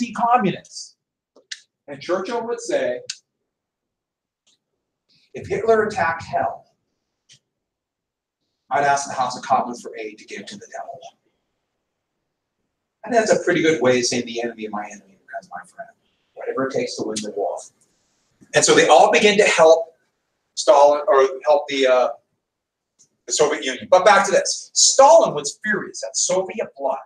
anti-communists. And Churchill would say, if Hitler attacked hell, I'd ask the House of Commons for aid to give to the devil. And that's a pretty good way of saying the enemy of my enemy becomes my friend. Whatever it takes to win the war. And so they all begin to help Stalin or help the uh, the Soviet Union. But back to this. Stalin was furious at Soviet blood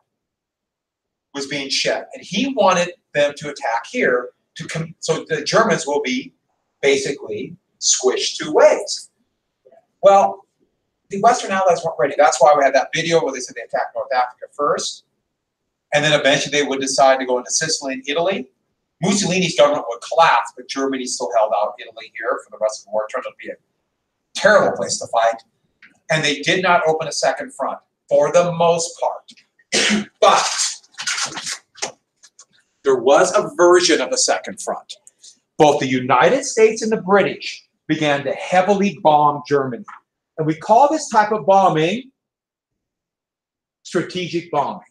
was being shed, and he wanted them to attack here to com- so the Germans will be basically squished two ways. Well, the Western Allies weren't ready. That's why we had that video where they said they attacked North Africa first, and then eventually they would decide to go into Sicily and Italy. Mussolini's government would collapse, but Germany still held out Italy here for the rest of the war. It turned out to be a terrible place to fight. And they did not open a second front for the most part. but there was a version of a second front. Both the United States and the British began to heavily bomb Germany. And we call this type of bombing strategic bombing.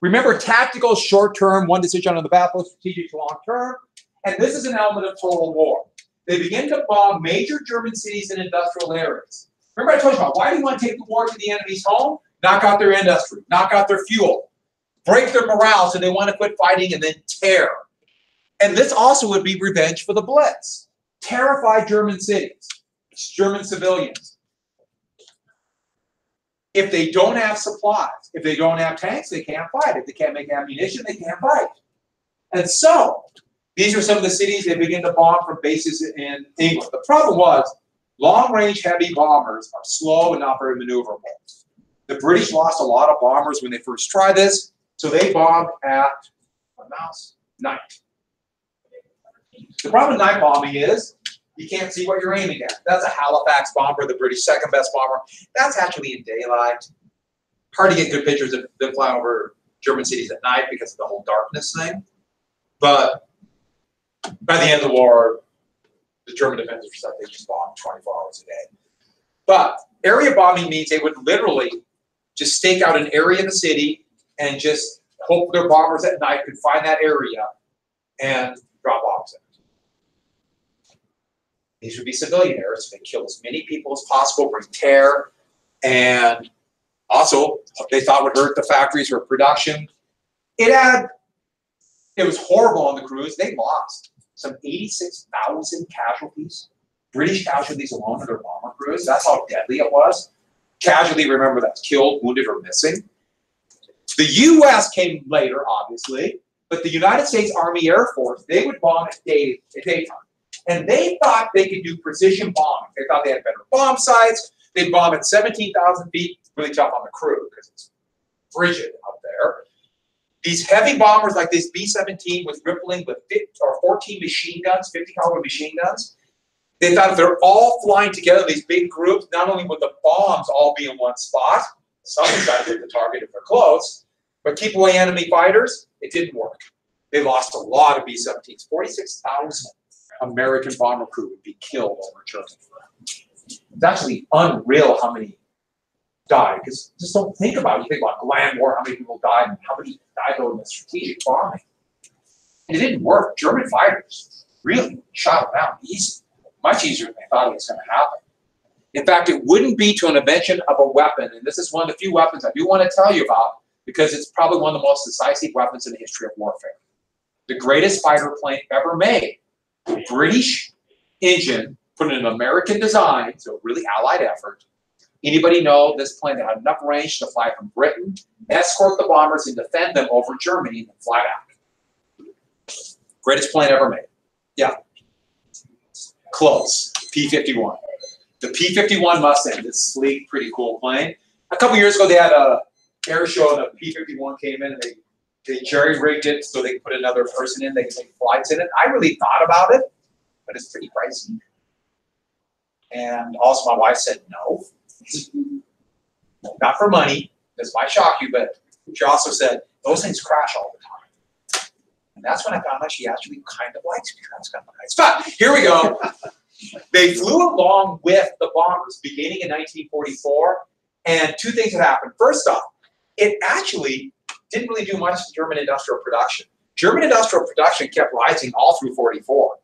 Remember, tactical, short term, one decision on the battlefield, strategic, long term. And this is an element of total war. They begin to bomb major German cities and industrial areas. Remember, I told you about why do you want to take the war to the enemy's home? Knock out their industry, knock out their fuel, break their morale so they want to quit fighting and then tear. And this also would be revenge for the Blitz. Terrify German cities, German civilians. If they don't have supplies, if they don't have tanks, they can't fight. If they can't make ammunition, they can't fight. And so, these are some of the cities they begin to bomb from bases in England. The problem was, long range heavy bombers are slow and not very maneuverable. The British lost a lot of bombers when they first tried this, so they bombed at mouse night. The problem with night bombing is you can't see what you're aiming at. That's a Halifax bomber, the British second best bomber. That's actually in daylight. Hard to get good pictures of them flying over German cities at night because of the whole darkness thing. But by the end of the war, the German defenders said they just bombed 24 hours a day. But area bombing means they would literally just stake out an area in the city and just hope their bombers at night could find that area and drop bombs in it. These would be civilian areas. They kill as many people as possible, bring terror, and also they thought would hurt the factories or production. It had, it was horrible on the crews. They lost some 86,000 casualties, British casualties alone in their bomber crews. That's how deadly it was. Casualty, remember, that's killed, wounded, or missing. The U.S. came later, obviously, but the United States Army Air Force, they would bomb at day at daytime. And they thought they could do precision bombing. They thought they had better bomb sights. They'd bomb at 17,000 feet, It's really tough on the crew because it's frigid up there. These heavy bombers like this B-17 was rippling with 50, or 14 machine guns, 50 caliber machine guns. They thought if they're all flying together, these big groups, not only would the bombs all be in one spot, somebody's got to hit the target if they're close, but keep away enemy fighters, it didn't work. They lost a lot of B-17s, 46,000 American bomber crew would be killed over German. It's actually unreal how many died, because just don't think about it. You think about land war, how many people died, and how many died over the strategic bombing. It didn't work. German fighters really shot them down easy, much easier than they thought it was going to happen. In fact, it wouldn't be to an invention of a weapon, and this is one of the few weapons I do want to tell you about because it's probably one of the most decisive weapons in the history of warfare. The greatest fighter plane ever made British engine, put in an American design, so really allied effort. Anybody know this plane that had enough range to fly from Britain, escort the bombers, and defend them over Germany and fly back? Greatest plane ever made. Yeah. Close. P-51. The P-51 Mustang, this sleek, pretty cool plane. A couple years ago, they had a air show, and a P-51 came in, and they they jerry rigged it so they could put another person in. They could take flights in it. I really thought about it, but it's pretty pricey. And also, my wife said no, not for money. This might shock you, but she also said those things crash all the time. And that's when I found out she actually kind of likes me. That's kind of nice. But here we go. They flew along with the bombers beginning in 1944, and two things had happened. First off, it actually didn't really do much to German industrial production. German industrial production kept rising all through 44.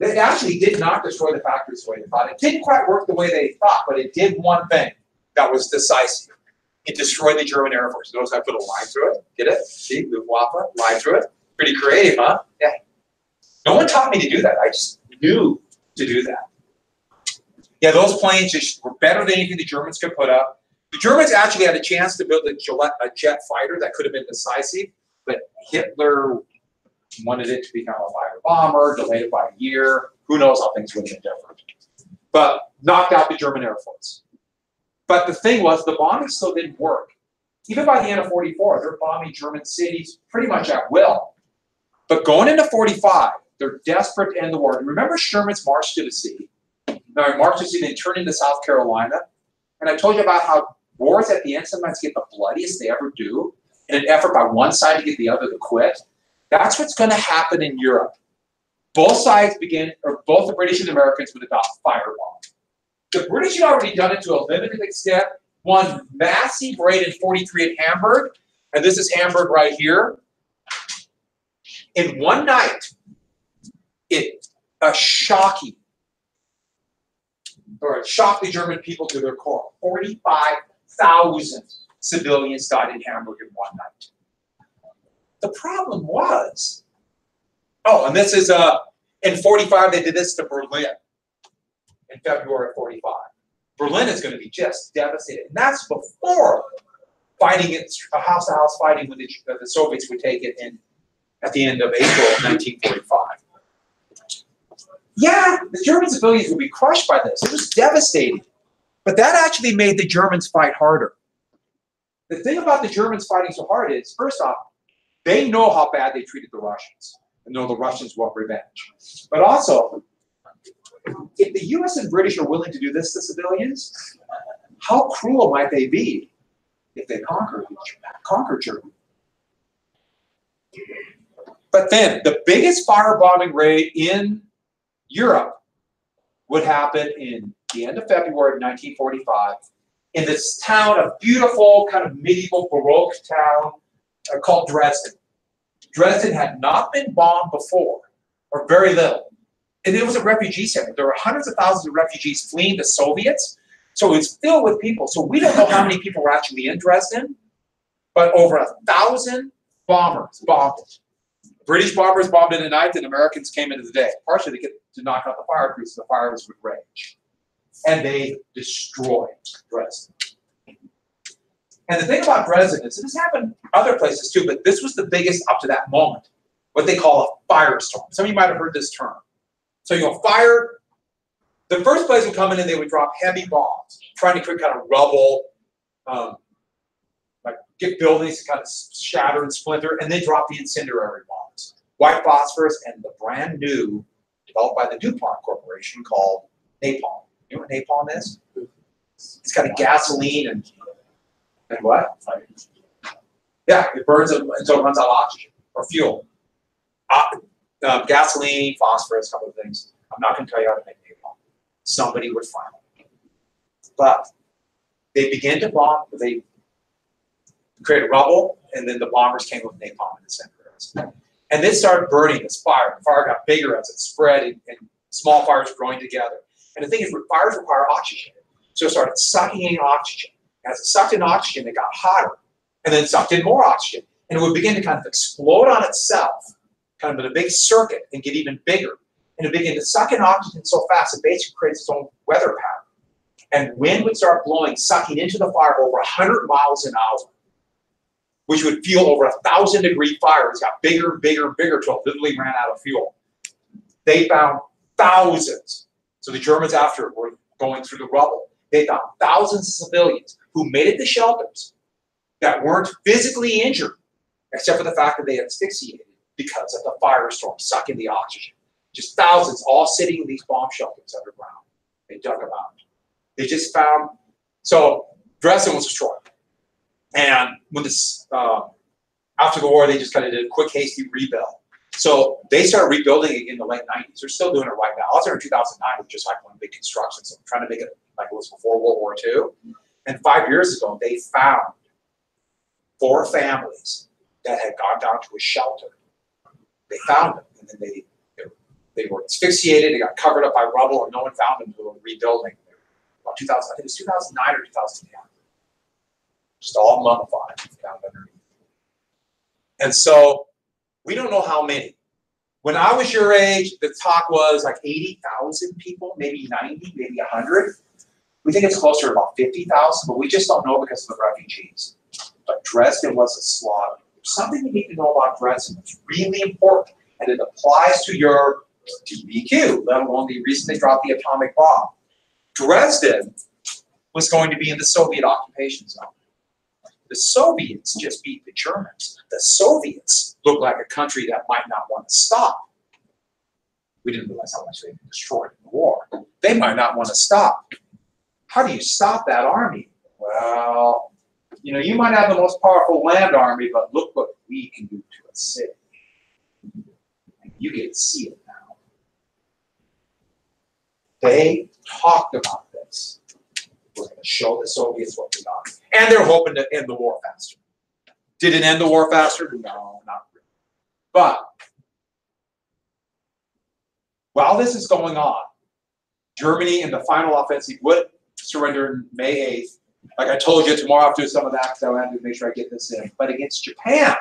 It actually did not destroy the factories the way they thought. It didn't quite work the way they thought, but it did one thing that was decisive. It destroyed the German Air Force. Notice I put a line through it. Get it? See, Luftwaffe, line through it. Pretty creative, huh? Yeah. No one taught me to do that. I just knew to do that. Yeah, those planes just were better than anything the Germans could put up. The Germans actually had a chance to build a jet fighter that could have been decisive, but Hitler wanted it to become a fighter bomber, delayed it by a year. Who knows how things would have been different. But knocked out the German Air Force. But the thing was, the bombing still didn't work. Even by the end of 44, they're bombing German cities pretty much at will. But going into 45, they're desperate to end the war. Remember Sherman's March to the Sea? Now, March to the Sea, they turned into South Carolina. And I told you about how wars at the end sometimes get the bloodiest they ever do in an effort by one side to get the other to quit. That's what's going to happen in Europe. Both sides begin, or both the British and the Americans would adopt firebombing. The British had already done it to a limited extent. One massive raid in 43 at Hamburg, and this is Hamburg right here. In one night, it shocking, or shocked the German people to their core. 45,000 civilians died in Hamburg in one night. The problem was, oh, and this is uh, in 45, they did this to Berlin in February of 45. Berlin is going to be just devastated. And that's before fighting it, house to house fighting with the, the Soviets would take it in at the end of April of 1945. Yeah, the German civilians would be crushed by this. It was devastating. But that actually made the Germans fight harder. The thing about the Germans fighting so hard is, first off, they know how bad they treated the Russians and know the Russians want revenge. But also, if the US and British are willing to do this to civilians, how cruel might they be if they conquer, conquer Germany? But then the biggest firebombing raid in Europe would happen in the end of February of 1945 in this town, a beautiful kind of medieval Baroque town uh, called Dresden. Dresden had not been bombed before, or very little. And it was a refugee center. There were hundreds of thousands of refugees fleeing the Soviets. So it was filled with people. So we don't know how many people were actually in Dresden, but over a thousand bombers bombed it. British bombers bombed in at night, and Americans came into the day, partially to get to knock out the fire crews. The fires would rage. And they destroyed Dresden. And the thing about Dresden is, this happened other places too, but this was the biggest up to that moment, what they call a firestorm. Some of you might have heard this term. So, you know, fire, the first place would come in and they would drop heavy bombs, trying to create kind of rubble, um, like get buildings to kind of shatter and splinter, and then drop the incendiary bombs. White phosphorus and the brand new, developed by the DuPont Corporation called napalm. You know what napalm is? It's got a gasoline and and what? Yeah, it burns until it runs out of oxygen or fuel. Uh, uh, gasoline, phosphorus, a couple of things. I'm not going to tell you how to make napalm. Somebody would find it. But they began to bomb. They created rubble, and then the bombers came with napalm in the center. And they started burning this fire. The fire got bigger as it spread, and, and small fires growing together. And the thing is, fires require oxygen. So it started sucking in oxygen. As it sucked in oxygen, it got hotter, and then sucked in more oxygen. And it would begin to kind of explode on itself, kind of in a big circuit, and get even bigger. And it began to suck in oxygen so fast, it basically creates its own weather pattern. And wind would start blowing, sucking into the fire over 100 miles an hour, which would fuel over a thousand degree fire. It got bigger bigger bigger until it literally ran out of fuel. They found thousands. So the Germans after were going through the rubble. They found thousands of civilians who made it to shelters that weren't physically injured, except for the fact that they asphyxiated because of the firestorm sucking the oxygen. Just thousands all sitting in these bomb shelters underground. They dug them out. They just found, so Dresden was destroyed. And when this, uh, after the war, they just kind of did a quick, hasty rebuild. So they started rebuilding again in the late 90s. They're still doing it right now. I was there in 2009 with just like one big construction. So I'm trying to make it like it was before World War II. And five years ago, they found four families that had gone down to a shelter. They found them, and then they they, they were asphyxiated. They got covered up by rubble, and no one found them until rebuilding. About 2000, I think it was 2009 or 2010. Just all mummified found underneath. And so we don't know how many. When I was your age, the talk was like 80,000 people, maybe 90, maybe 100. We think it's closer to about 50,000, but we just don't know because of the refugees. But Dresden was a slaughter. Something you need to know about Dresden that's really important, and it applies to your DBQ, let alone the reason they dropped the atomic bomb. Dresden was going to be in the Soviet occupation zone. The Soviets just beat the Germans. The Soviets look like a country that might not want to stop. We didn't realize how much they destroyed in the war. They might not want to stop. How do you stop that army? Well, you know, you might have the most powerful land army, but look what we can do to a city. You get to see it now. They talked about this. We're going to show the Soviets what we got. And they're hoping to end the war faster. Did it end the war faster? No, not really. But while this is going on, Germany in the final offensive would surrender May 8th. Like I told you, tomorrow I'll do some of that because I wanted to make sure I get this in. But against Japan,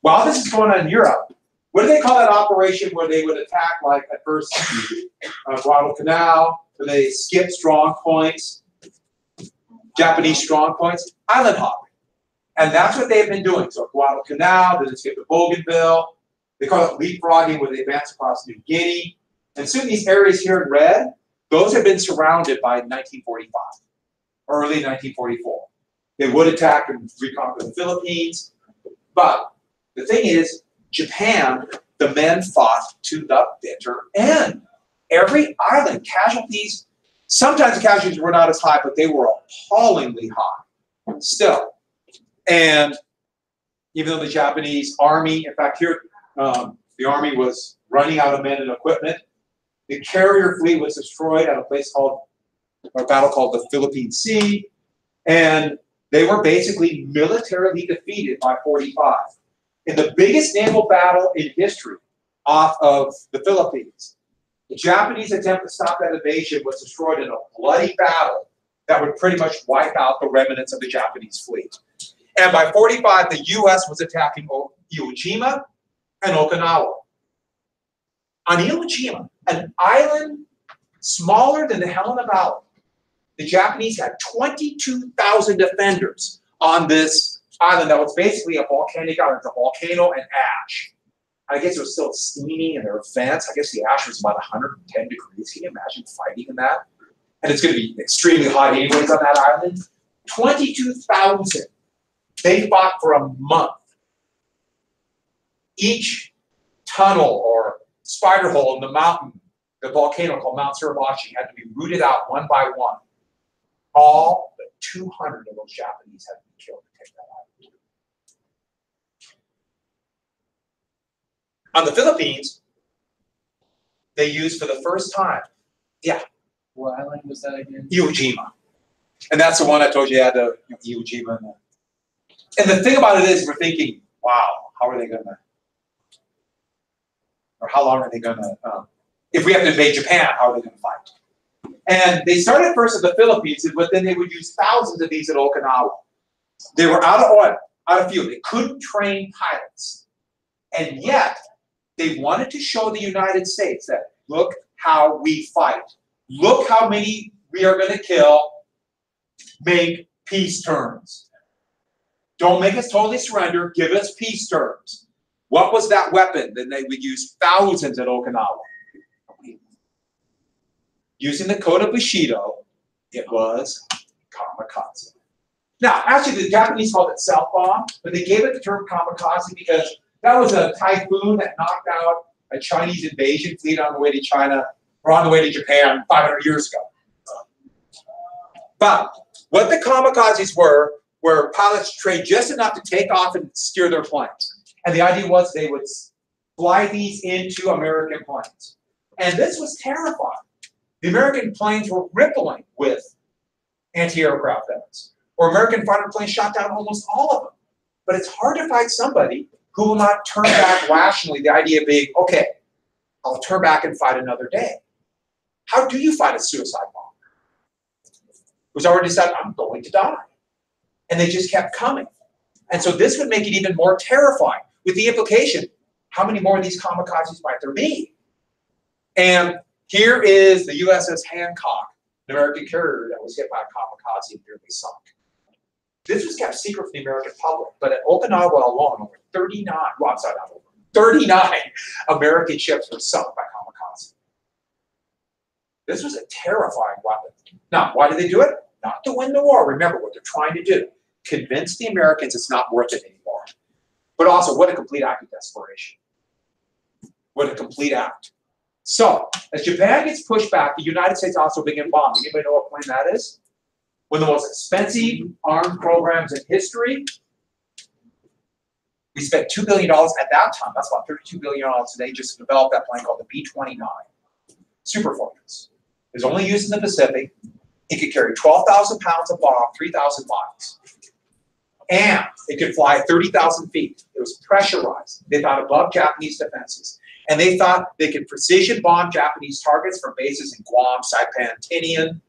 while this is going on in Europe, what do they call that operation where they would attack, like at first, uh, Guadalcanal, where they skip strong points, Japanese strong points? Island hopping. And that's what they've been doing. So Guadalcanal, they skip to Bougainville. They call it leapfrogging, where they advance across New Guinea. And soon these areas here in red, those have been surrounded by 1945, early 1944. They would attack and reconquer the Philippines. But the thing is, Japan, the men fought to the bitter end. Every island, casualties, sometimes the casualties were not as high, but they were appallingly high still. And even though the Japanese army, in fact, here um, the army was running out of men and equipment, the carrier fleet was destroyed at a place called, a battle called the Philippine Sea, and they were basically militarily defeated by 45. In the biggest naval battle in history off of the Philippines, the Japanese attempt to stop that invasion was destroyed in a bloody battle that would pretty much wipe out the remnants of the Japanese fleet. And by 45, the US was attacking Iwo Jima and Okinawa. On Iwo Jima, an island smaller than the Helena Valley, the Japanese had 22,000 defenders on this island that was basically a volcanic island, a volcano and ash. I guess it was still steaming and there were vents. I guess the ash was about 110 degrees. Can you imagine fighting in that? And it's going to be extremely hot anyways on that island. 22,000 they fought for a month. Each tunnel or spider hole in the mountain, the volcano called Mount Suribachi, had to be rooted out one by one. All but 200 of those Japanese had to be killed to take that island. On the Philippines, they used for the first time, yeah. What island was that again? Iwo Jima. And that's the one I told you had the you know, Iwo Jima and the and the thing about it is, we're thinking, wow, how are they going to, or how long are they going to, um, if we have to invade Japan, how are they going to fight? And they started first in the Philippines, but then they would use thousands of these at Okinawa. They were out of oil, out of fuel. They couldn't train pilots. And yet, they wanted to show the United States that look how we fight. Look how many we are going to kill. Make peace terms. Don't make us totally surrender. Give us peace terms. What was that weapon? Then they would use thousands at Okinawa. Using the code of Bushido, it was kamikaze. Now, actually, the Japanese called it self bomb, but they gave it the term kamikaze because that was a typhoon that knocked out a Chinese invasion fleet on the way to China or on the way to Japan 500 years ago. But what the kamikazes were were pilots trained just enough to take off and steer their planes. And the idea was they would fly these into American planes. And this was terrifying. The American planes were rippling with anti-aircraft guns. Or American fighter planes shot down almost all of them. But it's hard to find somebody who will not turn back rationally. The idea being, okay, I'll turn back and fight another day. How do you fight a suicide bomber? Who's already said, I'm going to die. And they just kept coming. And so this would make it even more terrifying with the implication how many more of these kamikazes might there be? And here is the USS Hancock, an American carrier that was hit by a kamikaze and nearly sunk. This was kept secret from the American public, but at Okinawa alone, over 39, well, I'm sorry, not over, 39 American ships were sunk by kamikaze. This was a terrifying weapon. Now, why did they do it? Not to win the war. Remember what they're trying to do convince the Americans it's not worth it anymore. But also, what a complete act of desperation. What a complete act. So, as Japan gets pushed back, the United States also began bombing. Anybody know what plane that is? One of the most expensive armed programs in history. We spent $2 billion at that time, that's about $32 billion today, just to develop that plane called the B 29 Super Fortress. It was only used in the Pacific. It could carry 12,000 pounds of bomb, 3,000 miles. And it could fly 30,000 feet. It was pressurized. They thought above Japanese defenses. And they thought they could precision bomb Japanese targets from bases in Guam, Saipan, Tinian,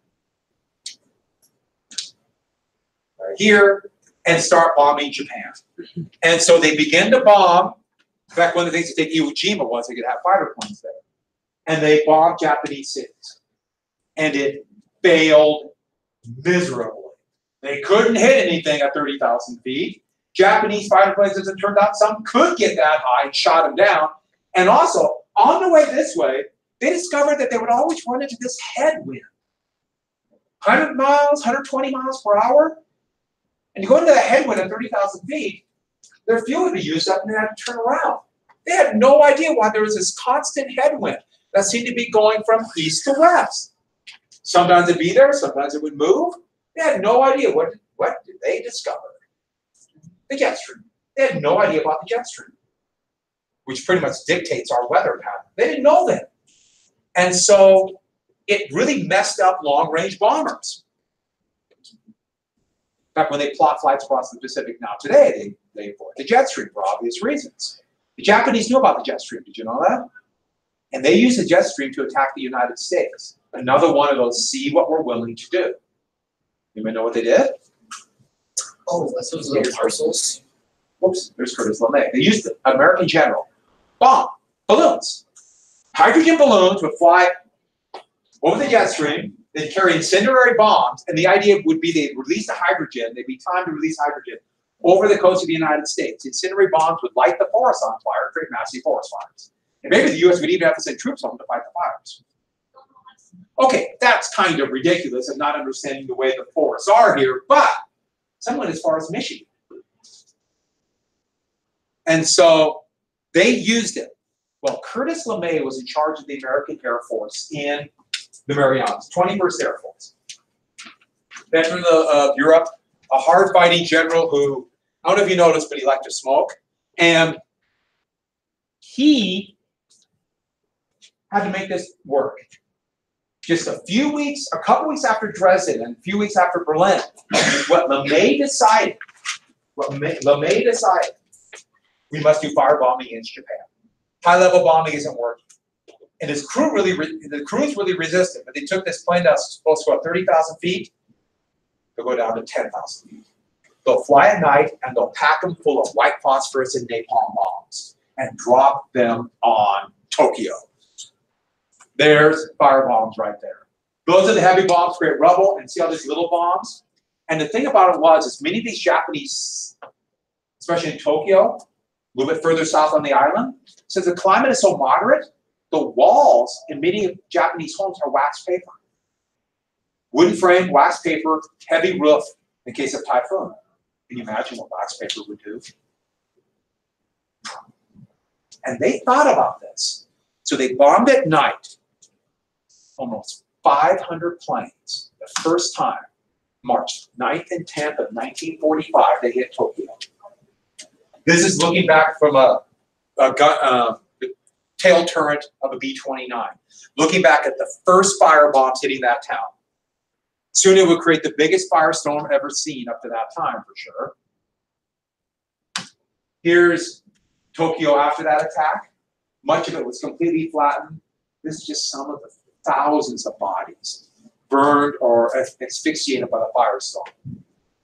right here, and start bombing Japan. And so they begin to bomb. In fact, one of the things to take Iwo Jima was they could have fighter planes there. And they bombed Japanese cities. And it failed miserably. They couldn't hit anything at 30,000 feet. Japanese fighter planes, as it turned out, some could get that high and shot them down. And also, on the way this way, they discovered that they would always run into this headwind. 100 miles, 120 miles per hour. And you go into the headwind at 30,000 feet, their fuel would be used up and they had to turn around. They had no idea why there was this constant headwind that seemed to be going from east to west. Sometimes it'd be there, sometimes it would move. They had no idea what, what did they discover? The jet stream. They had no idea about the jet stream, which pretty much dictates our weather pattern. They didn't know that. And so it really messed up long range bombers. In fact, when they plot flights across the Pacific now today, they, they avoid the jet stream for obvious reasons. The Japanese knew about the jet stream. Did you know that? And they used the jet stream to attack the United States. Another one of those see what we're willing to do. You may know what they did? Oh, that's those little parcels. Whoops, there's Curtis LeMay. They used an American general bomb balloons. Hydrogen balloons would fly over the jet stream. They'd carry incendiary bombs, and the idea would be they'd release the hydrogen. They'd be timed to release hydrogen over the coast of the United States. Incendiary bombs would light the forest on fire, create massive forest fires. And maybe the U.S. would even have to send troops home to fight the fires. Okay, that's kind of ridiculous and not understanding the way the forests are here, but someone as far as Michigan. And so they used it. Well, Curtis LeMay was in charge of the American Air Force in the Marianas, 21st Air Force. Veteran of Europe, a hard fighting general who, I don't know if you noticed, but he liked to smoke. And he had to make this work. Just a few weeks, a couple weeks after Dresden and a few weeks after Berlin, what LeMay decided, what LeMay decided, we must do firebombing against Japan. High level bombing isn't working. And his crew really, the crews really resisted, but they took this plane that's supposed to go 30,000 feet, they'll go down to 10,000 feet. They'll fly at night and they'll pack them full of white phosphorus and napalm bombs and drop them on Tokyo. There's fire bombs right there. Those are the heavy bombs, create rubble, and see all these little bombs? And the thing about it was, is many of these Japanese, especially in Tokyo, a little bit further south on the island, since the climate is so moderate, the walls in many Japanese homes are wax paper. Wooden frame, wax paper, heavy roof in case of typhoon. Can you imagine what wax paper would do? And they thought about this. So they bombed at night almost 500 planes the first time, March 9th and 10th of 1945, they hit Tokyo. This is looking back from a, a gun, uh, tail turret of a B-29, looking back at the first fire bombs hitting that town. Soon it would create the biggest firestorm ever seen up to that time, for sure. Here's Tokyo after that attack. Much of it was completely flattened. This is just some of the thousands of bodies burned or asphyxiated by the firestorm.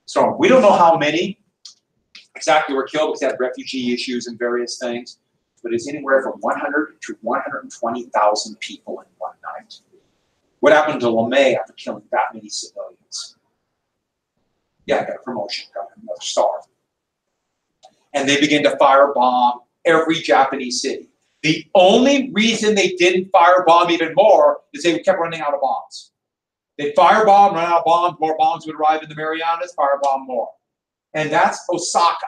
Storm. We don't know how many exactly were killed because they had refugee issues and various things, but it's anywhere from 100 to 120,000 people in one night. What happened to LeMay after killing that many civilians? Yeah, I got a promotion, got another star. And they began to firebomb every Japanese city. The only reason they didn't firebomb even more is they kept running out of bombs. They firebomb, run out of bombs, more bombs would arrive in the Marianas, firebomb more. And that's Osaka,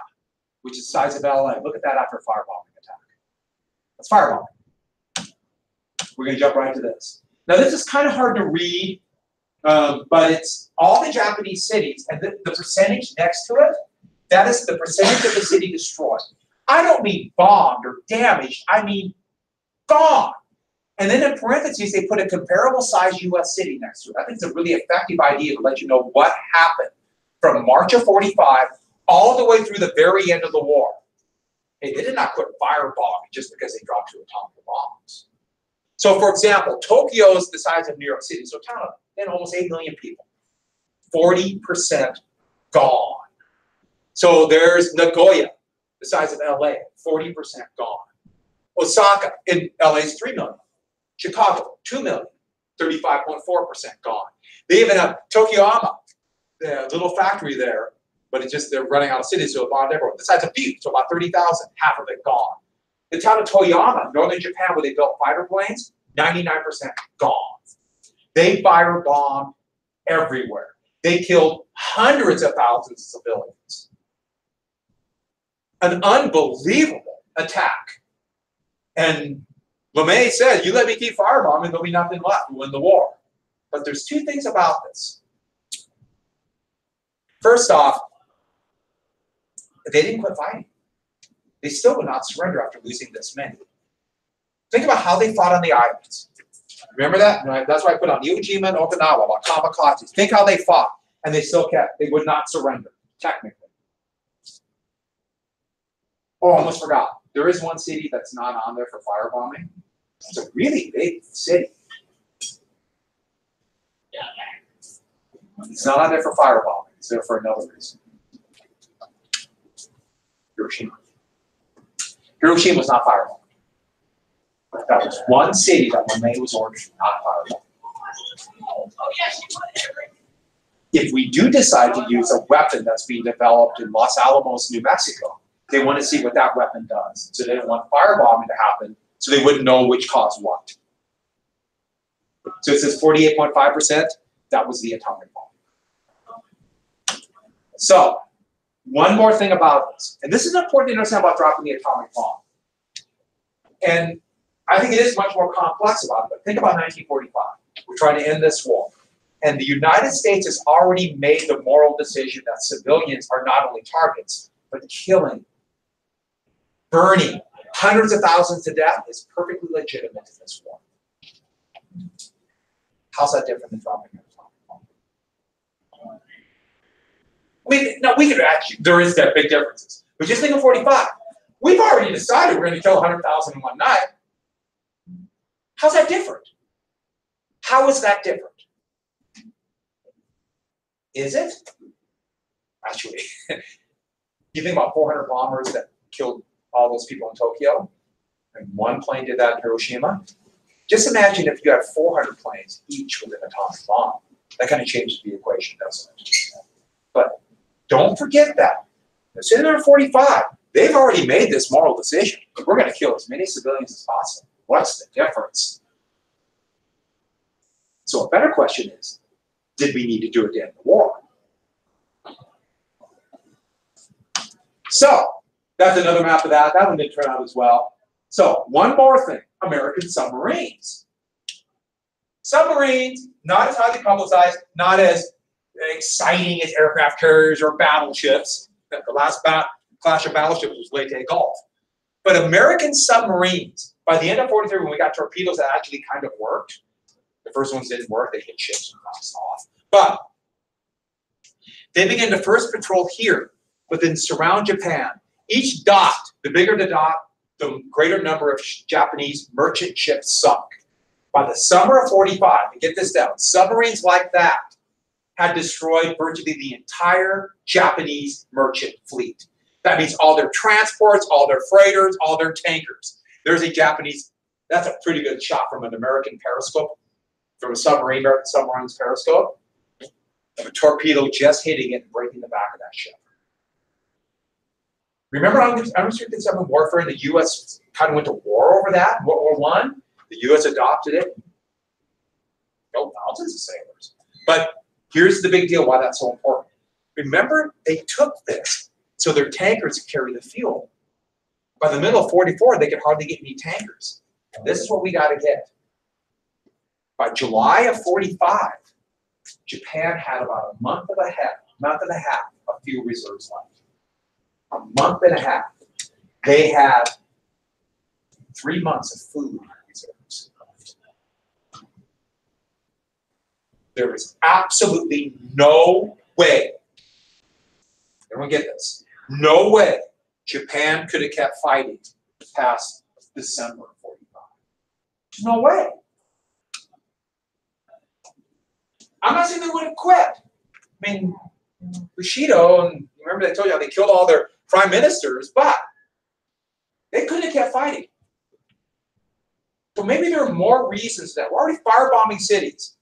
which is the size of LA. Look at that after firebombing. That's firebombing. We're gonna jump right to this. Now this is kind of hard to read, um, but it's all the Japanese cities, and the, the percentage next to it, that is the percentage of the city destroyed. I don't mean bombed or damaged, I mean gone. And then in parentheses, they put a comparable size US city next to it. I think it's a really effective idea to let you know what happened from March of 45 all the way through the very end of the war. Hey, they did not quit firebombing just because they dropped two atomic bombs. So, for example, Tokyo is the size of New York City, so town of know, almost 8 million people. 40% gone. So there's Nagoya, the size of LA, 40% gone. Osaka, in LA is 3 million. Chicago, 2 million, 35.4% gone. They even have Tokyoama, the little factory there, but it's just they're running out of cities, so it bombed everywhere. The size of Butte, so about 30,000, half of it gone. The town of Toyama, northern Japan, where they built fighter planes, 99% gone. They firebombed everywhere. They killed hundreds of thousands of civilians. An unbelievable attack. And LeMay said, you let me keep firebombing, there'll be nothing left. We'll win the war. But there's two things about this. First off, they didn't quit fighting. They still would not surrender after losing this many. Think about how they fought on the islands. Remember that? That's why I put on Iwo Jima and Okinawa about. Think how they fought, and they still kept. They would not surrender technically. Oh, I almost forgot. There is one city that's not on there for firebombing. It's a really big city. It's not on there for firebombing. It's there for another reason. Hiroshima. Hiroshima was not firebombed. That was one city that LeMay was ordered not firebombed. If we do decide to use a weapon that's being developed in Los Alamos, New Mexico, they want to see what that weapon does. So they don't want firebombing to happen, so they wouldn't know which caused what. So it says forty-eight point five percent, that was the atomic bomb. So, one more thing about this, and this is important to understand about dropping the atomic bomb. And I think it is much more complex about it, but think about nineteen forty-five. We're trying to end this war. And the United States has already made the moral decision that civilians are not only targets, but killing, burning hundreds of thousands to death is perfectly legitimate in this war. How's that different than dropping an atomic bomb? I no, we could actually, there is that big differences. But just think of 45. We've already decided we're going to kill 100,000 in one night. How's that different? How is that different? Is it? Actually, you think about 400 bombers that killed all those people in Tokyo, and one plane did that in Hiroshima. Just imagine if you had 400 planes, each with an atomic bomb. That kind of changes the equation, doesn't it? But don't forget that. There 45. They've already made this moral decision. We're going to kill as many civilians as possible. What's the difference? So a better question is, did we need to do it to end the war? So that's another map of that. That one didn't turn out as well. So one more thing, American submarines. Submarines, not as highly publicized, not as exciting as aircraft carriers or battleships. The last bat- clash of battleships was Leyte Gulf. But American submarines, by the end of 43, when we got torpedoes that actually kind of worked, the first ones didn't work, they hit ships and bounced off. But they began to first patrol here, but then surround Japan each dot, the bigger the dot, the greater number of Japanese merchant ships sunk. By the summer of 45, and get this down, submarines like that had destroyed virtually the entire Japanese merchant fleet. That means all their transports, all their freighters, all their tankers. There's a Japanese, that's a pretty good shot from an American periscope, from a submarine, American submarine's periscope. Of a torpedo just hitting it and breaking the back of that ship. Remember un- unrestricted submarine warfare? The U.S. kind of went to war over that. World War One. The U.S. adopted it. Killed thousands of sailors. But here's the big deal: why that's so important. Remember, they took this so their tankers could carry the fuel. By the middle of 44, they could hardly get any tankers. This is what we got to get. By July of 45, Japan had about a month and a half, month and a half of fuel reserves left. A month and a half. They had three months of food reserves left. There is absolutely no way, everyone get this, no way Japan could have kept fighting past December of 45. There's no way. I'm not saying they would have quit. I mean, Bushido, and remember they told you how they killed all their prime ministers, but they couldn't have kept fighting. So maybe there are more reasons that we're already firebombing cities.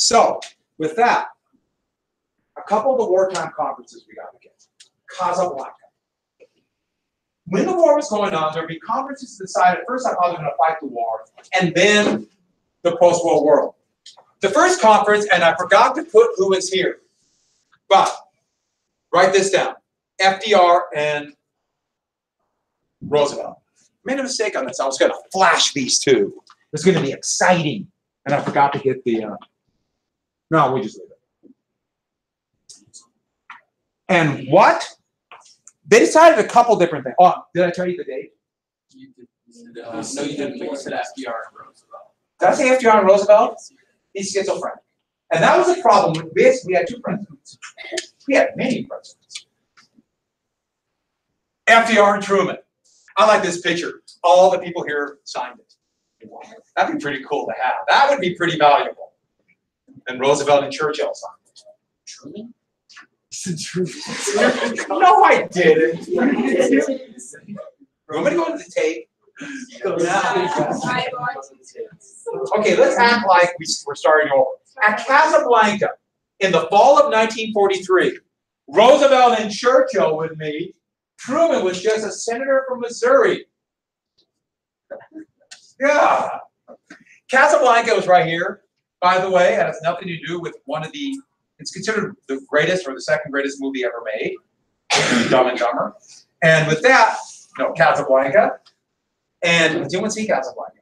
So, with that, a couple of the wartime conferences we got to get. Casablanca. When the war was going on, there'd be conferences to decide at first how they're going to fight the war, and then the post-war world. The first conference, and I forgot to put who is here, but write this down: FDR and Roosevelt. Made a mistake on this. I was going to flash these two. It's going to be exciting, and I forgot to get the. Uh, no, we just leave it. And what? They decided a couple different things. Oh, did I tell you the date? You did, you said, uh, no, you didn't, but you said FDR and Roosevelt. Did I say FDR and Roosevelt? He's schizophrenic. And that was a problem. with Basically, we had two presidents. We had many presidents. FDR and Truman. I like this picture. All the people here signed it. That'd be pretty cool to have. That would be pretty valuable. And Roosevelt and Churchill signed it. Truman? No, I didn't. Want me to go into the tape? Okay, let's act like we, we're starting over. At Casablanca, in the fall of 1943, Roosevelt and Churchill would meet. Truman was just a senator from Missouri. Yeah. Casablanca was right here. By the way, it has nothing to do with one of the, it's considered the greatest or the second greatest movie ever made, Dumb and Dumber. And with that, no, Casablanca. And did anyone see Casablanca?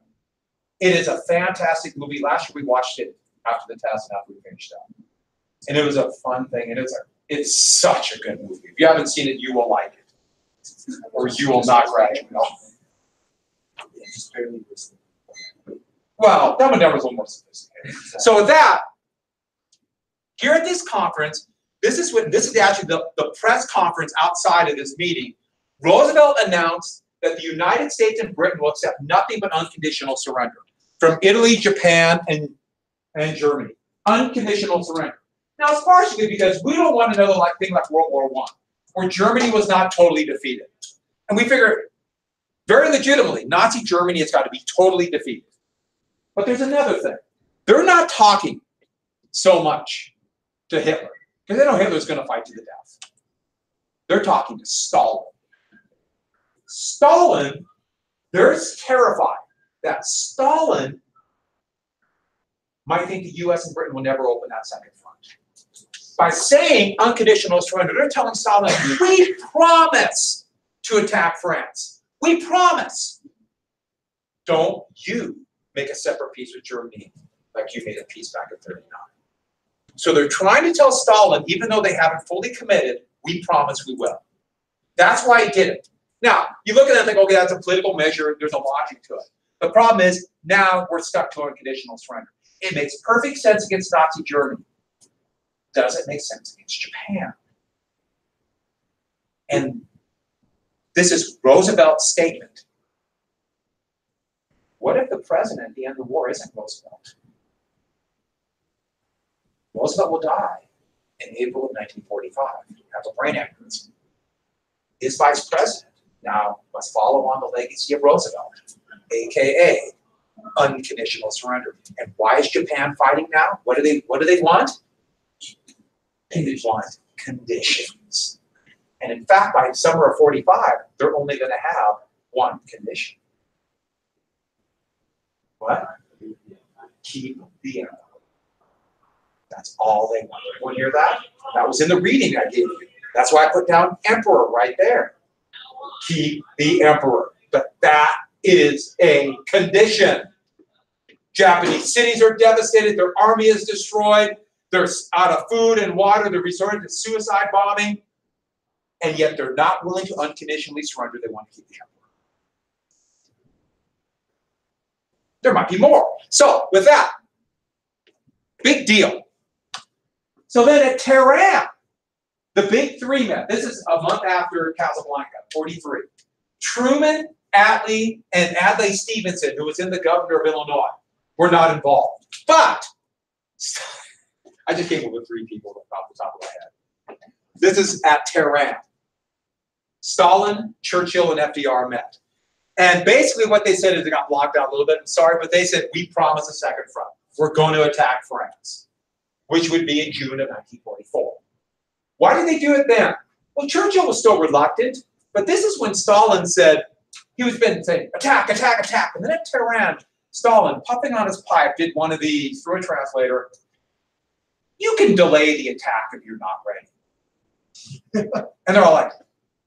It is a fantastic movie. Last year we watched it after the test and after we finished up. And it was a fun thing. And it's a it's such a good movie. If you haven't seen it, you will like it. Or you will not graduate. Just barely listening. Well, Dumb and Dumber is a little more sophisticated. So with that, here at this conference, this is what this is actually the, the press conference outside of this meeting. Roosevelt announced that the United States and Britain will accept nothing but unconditional surrender from Italy, Japan, and, and Germany. Unconditional surrender. Now it's partially because we don't want another like thing like World War One, where Germany was not totally defeated. And we figure very legitimately, Nazi Germany has got to be totally defeated. But there's another thing. They're not talking so much to Hitler, because they know Hitler's going to fight to the death. They're talking to Stalin. Stalin, they're terrified that Stalin might think the US and Britain will never open that second front. By saying unconditional surrender, they're telling Stalin, we promise to attack France. We promise. Don't you make a separate peace with Germany like you made a peace back in 39. So they're trying to tell Stalin, even though they haven't fully committed, we promise we will. That's why he did it. Now, you look at that and think, okay, that's a political measure, there's a logic to it. The problem is, now we're stuck to unconditional surrender. It makes perfect sense against Nazi Germany. does it make sense against Japan? And this is Roosevelt's statement. What if the president at the end of the war isn't Roosevelt? Roosevelt will die in April of 1945, have a brain aneurysm. His vice president now must follow on the legacy of Roosevelt, aka unconditional surrender. And why is Japan fighting now? What do they what do they want? They want conditions. And in fact, by summer of 45, they're only going to have one condition. What? Keep the emperor. That's all they want. Everyone hear that? That was in the reading I gave you. That's why I put down emperor right there. Keep the emperor. But that is a condition. Japanese cities are devastated, their army is destroyed, they're out of food and water, they're resorting to suicide bombing, and yet they're not willing to unconditionally surrender. They want to keep the emperor. There might be more. So, with that, big deal. So then at Tehran, the big three met. This is a month after Casablanca, 43. Truman, Attlee, and Adlai Stevenson, who was in the governor of Illinois, were not involved. But I just came up with three people off the top of my head. This is at Tehran. Stalin, Churchill, and FDR met. And basically what they said is they got blocked out a little bit. I'm sorry, but they said, we promise a second front. We're going to attack France, which would be in June of 1944. Why did they do it then? Well, Churchill was still reluctant, but this is when Stalin said, he was been saying, attack, attack, attack. And then at Tehran, Stalin, puffing on his pipe, did one of these through a translator. You can delay the attack if you're not ready. and they're all like,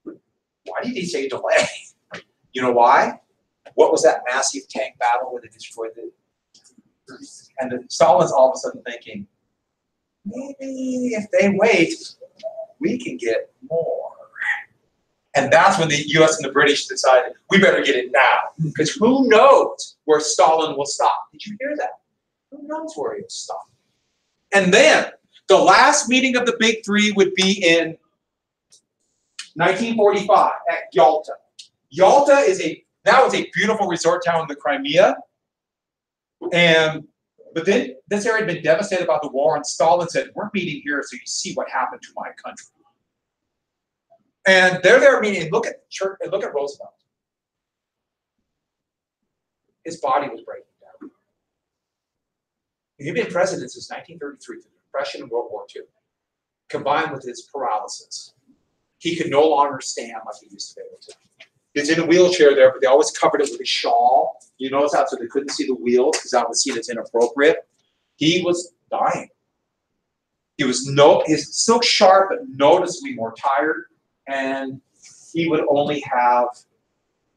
why did he say delay? You know why? What was that massive tank battle where they destroyed the and Stalin's all of a sudden thinking, maybe if they wait, we can get more. And that's when the US and the British decided we better get it now. Because who knows where Stalin will stop? Did you hear that? Who knows where he'll stop? And then the last meeting of the big three would be in 1945 at Yalta. Yalta is a now it's a beautiful resort town in the Crimea. And but then this area had been devastated by the war, and Stalin said, We're meeting here so you see what happened to my country. And they're there meeting, look at church, look at Roosevelt. His body was breaking down. He'd been president since 1933 through the Depression and World War II, combined with his paralysis. He could no longer stand like he used to be able to. He's in a wheelchair there, but they always covered it with a shawl. You notice that so they couldn't see the wheels because that was seen as inappropriate. He was dying. He was no, he's still sharp, but noticeably more tired, and he would only have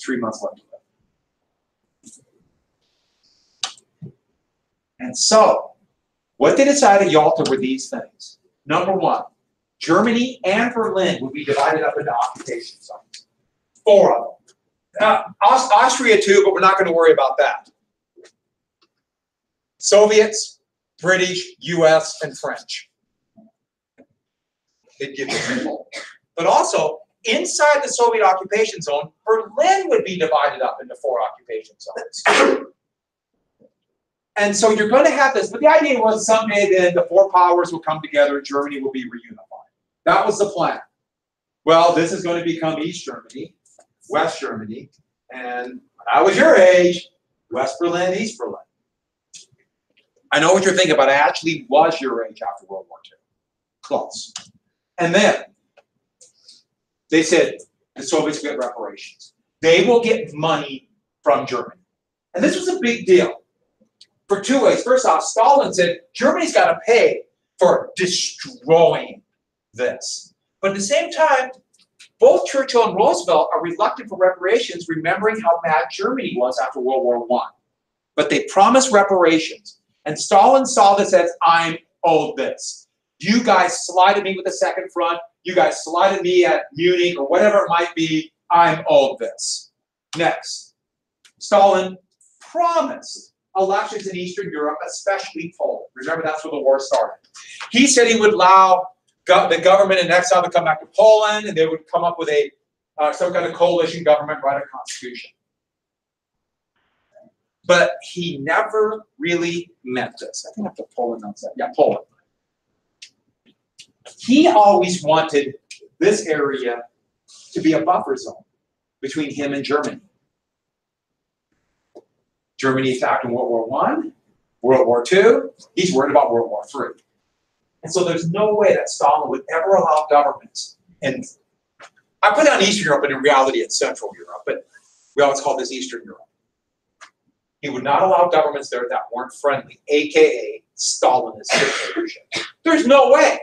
three months left to live. And so, what did they decided at Yalta were these things. Number one, Germany and Berlin would be divided up into occupation zones. Four of them. Uh, Austria too, but we're not going to worry about that. Soviets, British, US, and French. They'd give control. But also, inside the Soviet occupation zone, Berlin would be divided up into four occupation zones. And so you're going to have this, but the idea was someday then the four powers will come together, Germany will be reunified. That was the plan. Well, this is going to become East Germany, West Germany, and when I was your age, West Berlin, East Berlin. I know what you're thinking, but I actually was your age after World War II. Close. And then they said the Soviets get reparations. They will get money from Germany. And this was a big deal for two ways. First off, Stalin said Germany's got to pay for destroying this. But at the same time, both Churchill and Roosevelt are reluctant for reparations, remembering how bad Germany was after World War I. But they promised reparations. And Stalin saw this as I'm owed this. You guys slighted me with the second front. You guys slighted me at Munich or whatever it might be. I'm owed this. Next, Stalin promised elections in Eastern Europe, especially Poland. Remember, that's where the war started. He said he would allow go- the government in exile to come back to Poland, and they would come up with a uh, some kind of coalition government, write a constitution. But he never really meant this. I think I have to Poland on that. Yeah, Poland. He always wanted this area to be a buffer zone between him and Germany. Germany attacked in World War One, World War Two. He's worried about World War Three. And so there's no way that Stalin would ever allow governments. And I put down Eastern Europe, but in reality it's Central Europe, but we always call this Eastern Europe. He would not allow governments there that weren't friendly, aka Stalinist dictatorship. There's no way.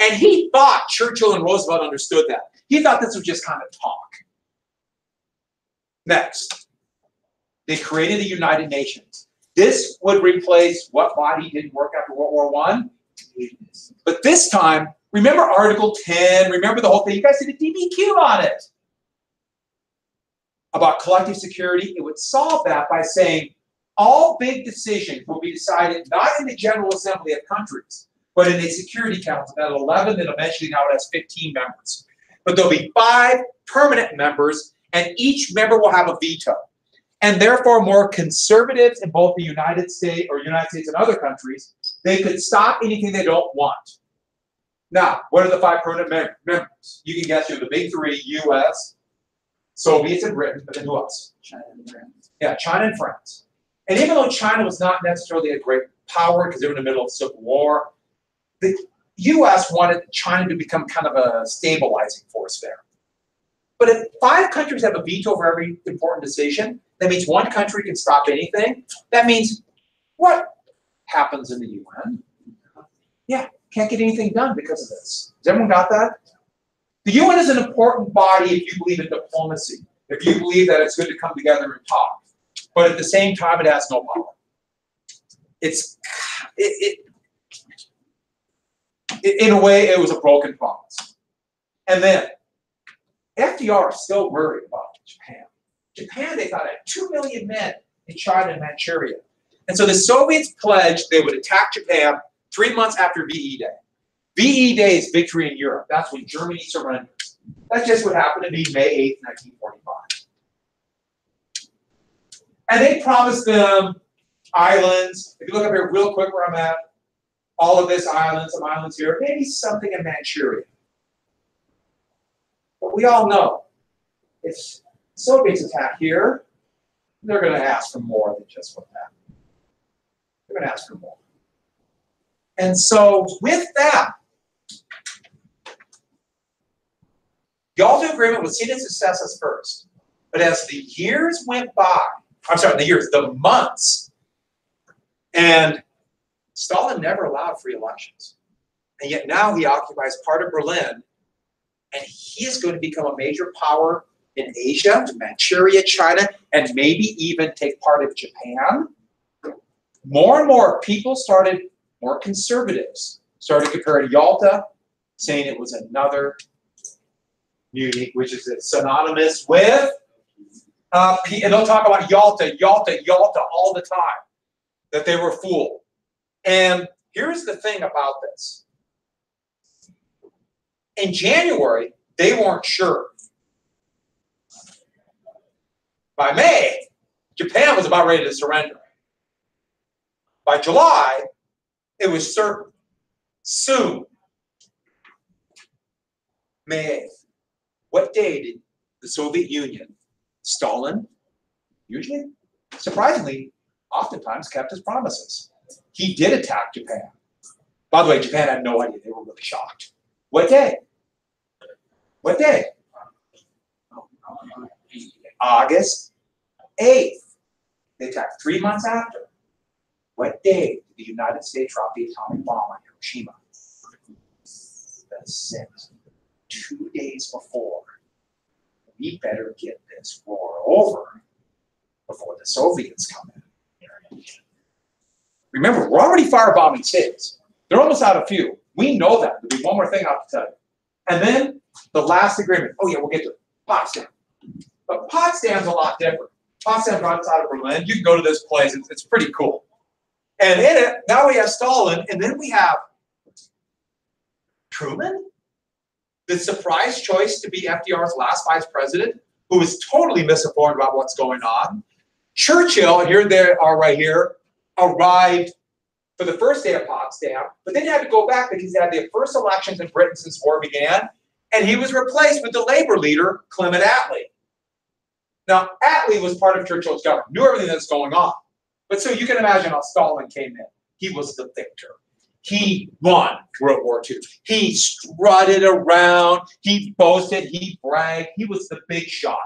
And he thought Churchill and Roosevelt understood that. He thought this was just kind of talk. Next, they created the United Nations. This would replace what body didn't work after World War One. But this time, remember Article 10, remember the whole thing. You guys did a DBQ on it about collective security. It would solve that by saying all big decisions will be decided not in the General Assembly of countries, but in a Security Council at 11, and eventually now it has 15 members. But there'll be five permanent members, and each member will have a veto. And therefore, more conservatives in both the United States or United States and other countries, they could stop anything they don't want. Now, what are the five permanent mem- members? You can guess who the big three: U.S., Soviets, and Britain. But then who else? China and France. Yeah, China and France. And even though China was not necessarily a great power because they were in the middle of civil war, the U.S. wanted China to become kind of a stabilizing force there. But if five countries have a veto for every important decision, that means one country can stop anything. That means what happens in the UN? Yeah, can't get anything done because of this. Has everyone got that? The UN is an important body if you believe in diplomacy, if you believe that it's good to come together and talk. But at the same time, it has no power. It's it, it in a way, it was a broken promise. And then FDR is still worried about Japan. Japan, they thought, had two million men in China and Manchuria. And so the Soviets pledged they would attack Japan three months after VE Day. VE Day is victory in Europe. That's when Germany surrenders. That's just what happened to be May 8th, 1945. And they promised them islands. If you look up here real quick where I'm at, all of this island, some islands here, maybe something in Manchuria. But we all know if Soviets attack here, they're going to ask for more than just what that. They're going to ask for more. And so, with that, the Yalta Agreement was seen as successes first. But as the years went by, I'm sorry, the years, the months, and Stalin never allowed free elections. And yet now he occupies part of Berlin, and he is going to become a major power in Asia, Manchuria, China, and maybe even take part of Japan. More and more people started, more conservatives started comparing Yalta, saying it was another Munich, which is synonymous with, uh, and they'll talk about Yalta, Yalta, Yalta all the time, that they were fooled. And here's the thing about this. In January, they weren't sure. By May, Japan was about ready to surrender. By July, it was certain. Soon. May 8th. What day did the Soviet Union, Stalin, usually, surprisingly, oftentimes kept his promises? He did attack Japan. By the way, Japan had no idea. They were really shocked. What day? What day? August 8th. They attacked three months after. What day did the United States drop the atomic bomb on Hiroshima? The 6th. Two days before. We better get this war over before the Soviets come in. Remember, we're already firebombing cities. They're almost out of fuel. We know that. There'll be one more thing I have to tell you. And then the last agreement. Oh, yeah, we'll get to. Potsdam. But Potsdam's a lot different. Potsdam runs out of Berlin. You can go to this place. It's, it's pretty cool. And in it, now we have Stalin, and then we have Truman, the surprise choice to be FDR's last vice president, who was totally misinformed about what's going on. Churchill, here they are right here, arrived for the first day of Potsdam, but then he had to go back because he had the first elections in Britain since war began, and he was replaced with the labor leader, Clement Attlee. Now, Attlee was part of Churchill's government, knew everything that's going on. But so you can imagine how Stalin came in. He was the victor. He won World War II. He strutted around, he boasted, he bragged, he was the big shot.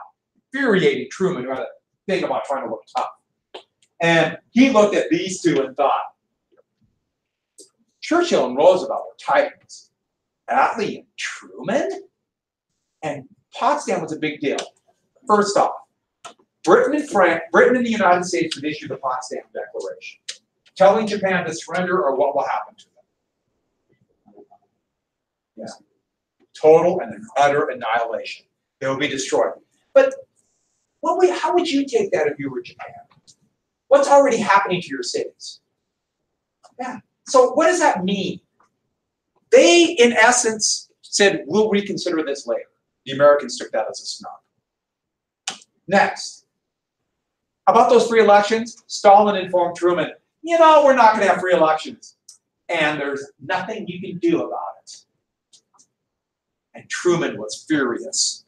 Infuriating Truman, who had a thing about trying to look tough. And he looked at these two and thought, Churchill and Roosevelt were titans. Attlee and Truman? And Potsdam was a big deal. First off, Britain and France, Britain and the United States would issue the Potsdam Declaration, telling Japan to surrender or what will happen to them. Yeah. Total and utter annihilation. They will be destroyed. But what would, how would you take that if you were Japan? What's already happening to your cities? Yeah. So what does that mean? They, in essence, said, we'll reconsider this later. The Americans took that as a snub. Next. About those free elections, Stalin informed Truman, you know, we're not going to have free elections. And there's nothing you can do about it. And Truman was furious.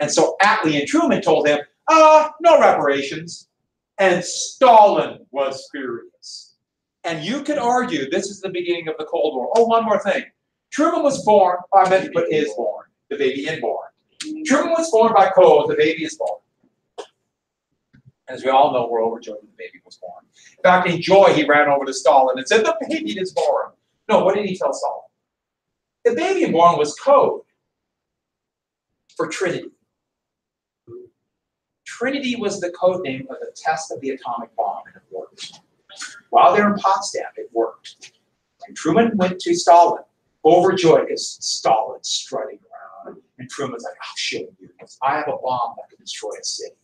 And so Attlee and Truman told him, uh, no reparations. And Stalin was furious. And you could argue this is the beginning of the Cold War. Oh, one more thing. Truman was born, I meant to put is born, the baby inborn. Truman was born by code, the baby is born. As we all know, we're overjoyed when the baby was born. In fact, in joy, he ran over to Stalin and said, The baby is born. No, what did he tell Stalin? The baby born was code for Trinity. Trinity was the code name of the test of the atomic bomb, and it worked. While they're in Potsdam, it worked. And Truman went to Stalin, overjoyed because Stalin strutting around. And Truman's like, I'll show you. I have a bomb that can destroy a city.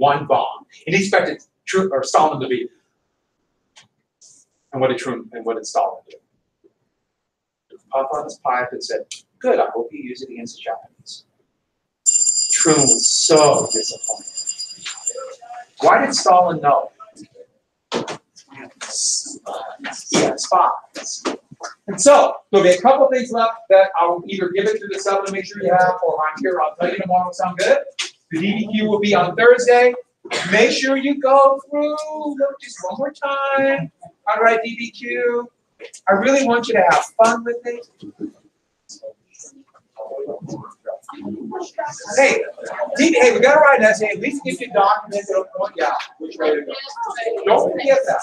One bomb. And he expected Tru- or Stalin to be. And what did Truman and what did Stalin do? Puff on his pipe and said, Good, I hope you use it against the Japanese. Truman was so disappointed. Why did Stalin know? Had spies. And so, there'll be a couple things left that I'll either give it to the seven to make sure you have, or I'm here, I'll tell you tomorrow, sound good? The DBQ will be on Thursday. Make sure you go through, look just one more time. How to write DBQ. I really want you to have fun with it. Hey, DB, hey, we gotta write an essay, at least get your documents, it'll point you out which way to go. Don't forget that.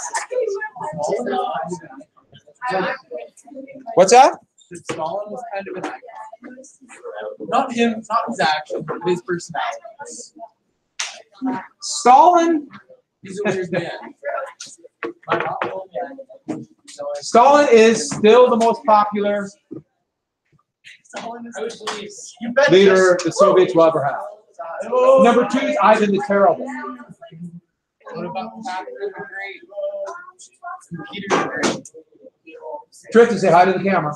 What's that? Stalin was kind of an icon. Not him, not his actions, but his personality. Stalin, He's a weird man. Stalin is still the most popular leader the Soviets will ever have. Number two is Ivan the Terrible. What about Catherine the Great? Peter the Great? Tristan, say hi to the camera.